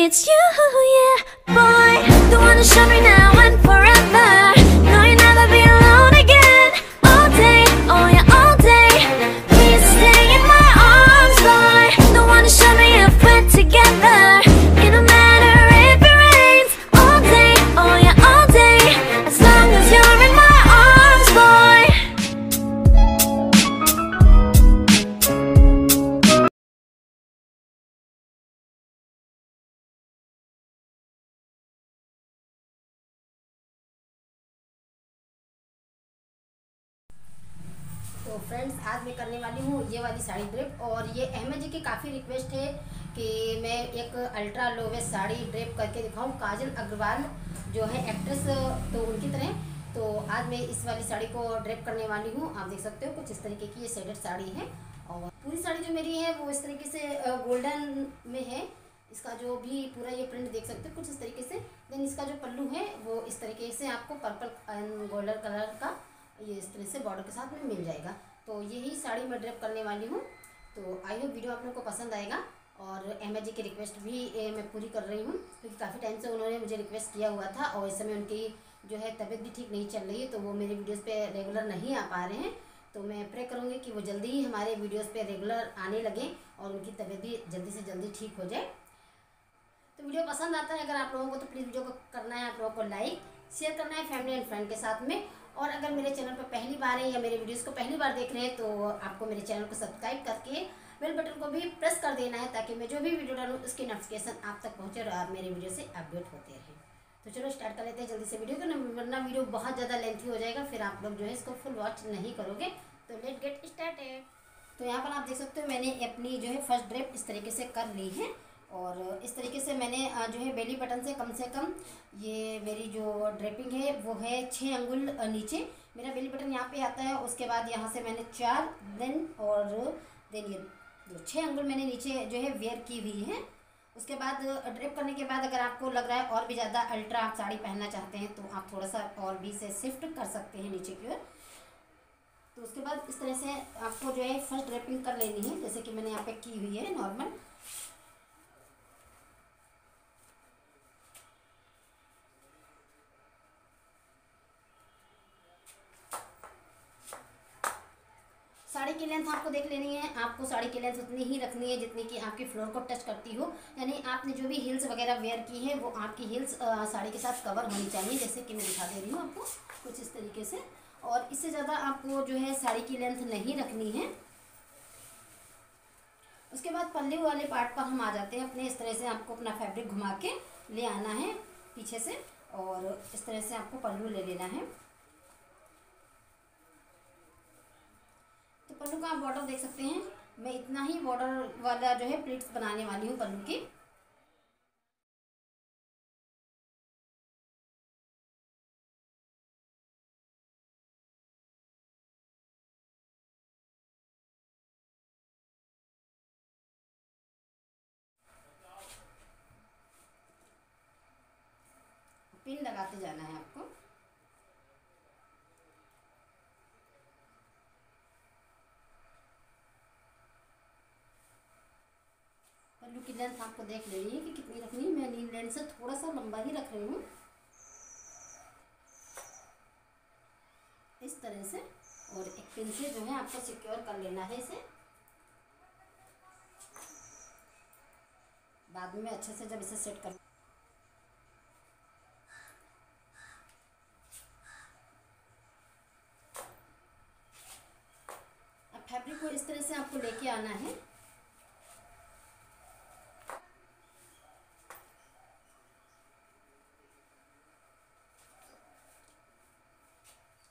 It's you, yeah, boy. The one to show me now friends आज मैं करने वाली हूँ ये वाली साड़ी ड्रेप और ये अहमद जी की काफ़ी रिक्वेस्ट है कि मैं एक ultra low waist sari drip करके दिखाऊँ, काजल अग्रवाल जो है एक्ट्रेस तो उनकी तरह। तो आज मैं इस वाली साड़ी को ड्रेप करने वाली हूँ। आप देख सकते हो कुछ इस तरीके की ये सेडेड साड़ी है और पूरी साड़ी जो मेरी है वो इस तरीके से गोल्डन में है। इसका जो भी पूरा ये प्रिंट देख सकते हो, कुछ इस तरीके से। देन इसका जो पल्लू है वो इस तरीके से आपको पर्पल एंड गोल्डन कलर का ये इस तरह से बॉर्डर के साथ में मिल जाएगा। तो यही साड़ी मैं ड्रेप करने वाली हूँ। तो आई होप वीडियो आप लोग को पसंद आएगा और अहमद जी की रिक्वेस्ट भी मैं पूरी कर रही हूँ क्योंकि तो काफ़ी टाइम से उन्होंने मुझे रिक्वेस्ट किया हुआ था और इस समय उनकी जो है तबीयत भी ठीक नहीं चल रही है तो वो मेरे वीडियोज़ पे रेगुलर नहीं आ पा रहे हैं। तो मैं प्रे करूँगी कि वो जल्दी ही हमारे वीडियोज़ पे रेगुलर आने लगें और उनकी तबीयत भी जल्दी से जल्दी ठीक हो जाए। तो वीडियो पसंद आता है, अगर आप लोगों को तो प्लीज़ वीडियो को करना है, आप लोगों को लाइक शेयर करना है फैमिली एंड फ्रेंड के साथ में। और अगर मेरे चैनल पर पहली बार है या मेरे वीडियोस को पहली बार देख रहे हैं तो आपको मेरे चैनल को सब्सक्राइब करके बेल बटन को भी प्रेस कर देना है, ताकि मैं जो भी वीडियो डालूँ, उसकी नोटिफिकेशन आप तक पहुँचे और आप मेरे वीडियो से अपडेट होते रहें। तो चलो स्टार्ट कर लेते हैं जल्दी से वीडियो को वरना वीडियो बहुत ज़्यादा लेंथी हो जाएगा, फिर आप लोग जो है इसको फुल वॉच नहीं करोगे। तो लेट गेट स्टार्टेड तो यहाँ पर आप देख सकते हो मैंने अपनी जो है फ़र्स्ट ड्रेप इस तरीके से कर ली है। और इस तरीके से मैंने जो है बेली बटन से कम से कम ये मेरी जो ड्रेपिंग है, वो है छः अंगुल नीचे। मेरा बेली बटन यहाँ पे आता है, उसके बाद यहाँ से मैंने चार देन और देन ये दो छः अंगुल मैंने नीचे जो है वेयर की हुई है। उसके बाद ड्रेप करने के बाद अगर आपको लग रहा है और भी ज़्यादा अल्ट्रा आप साड़ी पहनना चाहते हैं तो आप थोड़ा सा और भी से शिफ्ट कर सकते हैं नीचे की ओर। तो उसके बाद इस तरह से आपको जो है फ़र्स्ट ड्रेपिंग कर लेनी है, जैसे कि मैंने यहाँ पे की हुई है नॉर्मल साड़ी की लेंथ आपको देख लेनी है, आपको साड़ी की लेंथ उतनी ही रखनी है जितनी कि आपकी फ्लोर को टच करती हो। यानी आपने जो भी हिल्स वगैरह वेयर की है, वो आपकी हिल्स साड़ी के साथ कवर होनी चाहिए, जैसे कि मैं दिखा दे रही हूँ आपको कुछ इस तरीके से। और इससे ज़्यादा आपको जो है साड़ी की लेंथ नहीं रखनी है। उसके बाद पल्ले वाले पार्ट पर हम आ जाते हैं। अपने इस तरह से आपको अपना फैब्रिक घुमा के ले आना है पीछे से, और इस तरह से आपको पल्लू ले लेना है। पल्लू का आप बॉर्डर देख सकते हैं। मैं इतना ही बॉर्डर वाला जो है प्लीट्स बनाने वाली हूँ पल्लू की। पिन लगाते जाना है आपको पल्लू की लेंथ आपको देख लेनी है कि कितनी रखनी है। मैं नील लेंथ से थोड़ा सा लंबा ही रख रही हूँ। इस तरह से। और एक पिन से जो है आपको सिक्योर कर लेना है इसे। बाद में अच्छे से जब इसे सेट कर अब फैब्रिक को इस तरह से आपको लेके आना है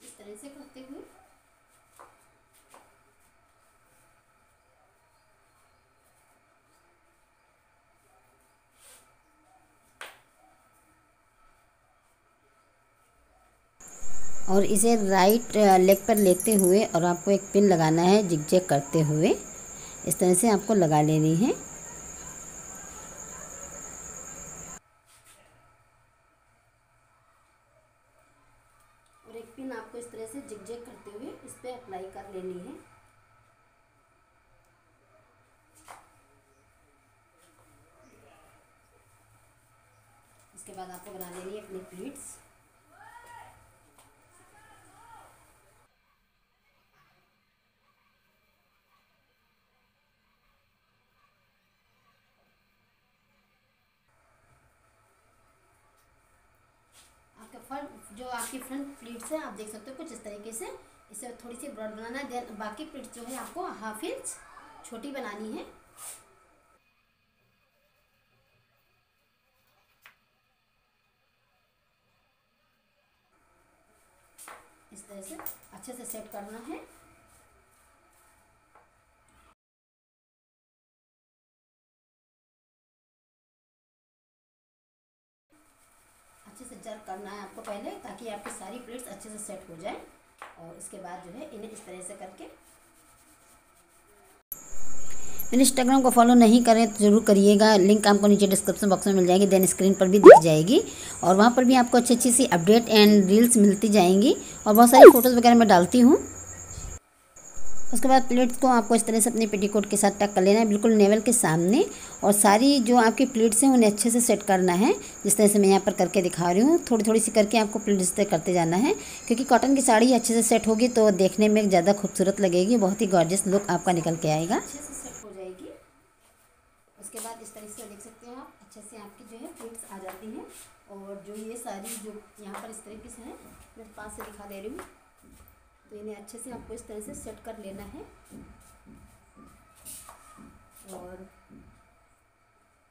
इस तरह से करते हुए और इसे राइट लेग पर लेते हुए और आपको एक पिन लगाना है जिग करते हुए। इस तरह से आपको लगा लेनी है और एक पिन आपको इस से जिग करते हुए इस पर अप्लाई कर लेनी है। इसके बाद आपको बना लेनी है अपनी प्लीट्स फ्रंट जो आपकी फ्रंट प्लीट्स है, आप देख सकते हो कुछ इस तरीके से। इसे थोड़ी सी ब्रॉड बनाना है। देन बाकी प्लीट्स जो है, आपको हाफ़ इंच छोटी बनानी है। इस तरह से अच्छे से सेट करना है। अच्छे करना है आपको पहले, ताकि आपकी सारी प्लेट्स अच्छे से सेट हो जाए। और उसके बाद जो है इन्हें इस तरह से करके मेरे इंस्टाग्राम को फॉलो नहीं करें तो ज़रूर करिएगा। लिंक आपको नीचे डिस्क्रिप्शन बॉक्स में मिल जाएगी देन स्क्रीन पर भी दिख जाएगी। और वहाँ पर भी आपको अच्छी अच्छी सी अपडेट एंड रील्स मिलती जाएँगी। और बहुत सारी फ़ोटोज़ वगैरह मैं डालती हूँ। उसके बाद प्लेट्स को आपको इस तरह से अपने पेटीकोट के साथ टक कर लेना है, बिल्कुल नेवल के सामने। और सारी जो आपकी प्लेट्स हैं, उन्हें अच्छे से सेट करना है, जिस तरह से मैं यहाँ पर करके दिखा रही हूँ। थोड़ी थोड़ी सी करके आपको प्लेट्स तय करते जाना है, क्योंकि कॉटन की साड़ी अच्छे से सेट होगी तो देखने में ज़्यादा खूबसूरत लगेगी, बहुत ही गॉर्जियस लुक आपका निकल के आएगा। अच्छे से सेट हो जाएगी। उसके बाद इस तरह से देख सकते हैं आप, अच्छे से आपकी जो है प्लेट्स आ जाती हैं। और जो ये सारी जो यहाँ पर इस तरीके से है, मैं पास से दिखा दे रही हूँ। तो इन्हें अच्छे से आपको इस तरह से सेट कर लेना है। और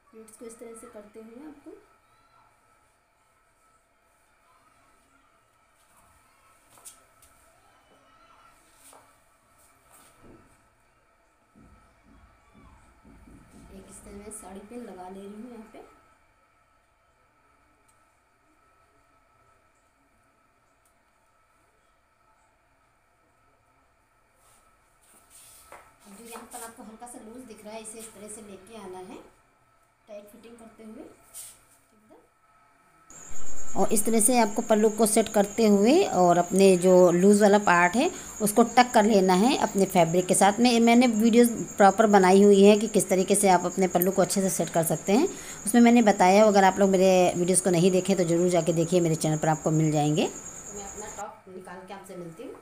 प्लेट्स को इस तरह से करते हुए आपको एक इस तरह साड़ी पिन लगा ले रही हूँ यहाँ पे अब जो यहाँ पर आपको हल्का सा लूज दिख रहा है, इसे इस तरह से लेके आना है। टाइट फिटिंग करते हुए और इस तरह से आपको पल्लू को सेट करते हुए और अपने जो लूज़ वाला पार्ट है, उसको टक कर लेना है अपने फैब्रिक के साथ। में, मैंने वीडियोस प्रॉपर बनाई हुई है कि किस तरीके से आप अपने पल्लू को अच्छे से सेट कर सकते हैं। उसमें मैंने बताया, अगर आप लोग मेरे वीडियोस को नहीं देखें तो ज़रूर जाके देखिए, मेरे चैनल पर आपको मिल जाएँगे। मैं अपना टॉप निकाल के आपसे मिलती हूँ।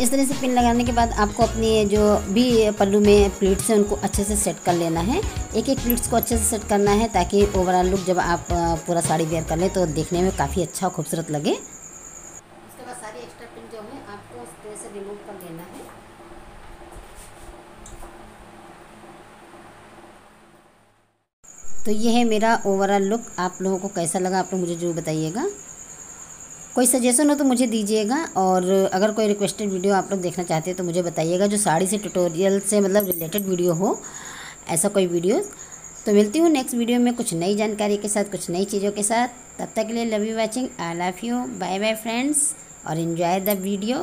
इस तरह से पिन लगाने के बाद आपको अपनी जो भी पल्लू में प्लीट्स हैं उनको अच्छे से सेट कर लेना है। एक एक प्लीट्स को अच्छे से सेट करना है ताकि ओवरऑल लुक जब आप पूरा साड़ी वेयर कर लें तो देखने में काफ़ी अच्छा और खूबसूरत लगे। उसके बाद सारी एक्स्ट्रा पिन जो है आपको उस तरह से रिमूव कर लेना है। तो ये है मेरा ओवरऑल लुक आप लोगों को कैसा लगा आप लोग मुझे ज़रूर बताइएगा। कोई सजेशन हो तो मुझे दीजिएगा और अगर कोई रिक्वेस्टेड वीडियो आप लोग देखना चाहते हैं तो मुझे बताइएगा, जो साड़ी से ट्यूटोरियल से मतलब रिलेटेड वीडियो हो, ऐसा कोई वीडियो तो मिलती हूँ नेक्स्ट वीडियो में कुछ नई जानकारी के साथ, कुछ नई चीज़ों के साथ। तब तक के लिए love you watching I love you bye bye friends और इन्जॉय द वीडियो